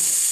you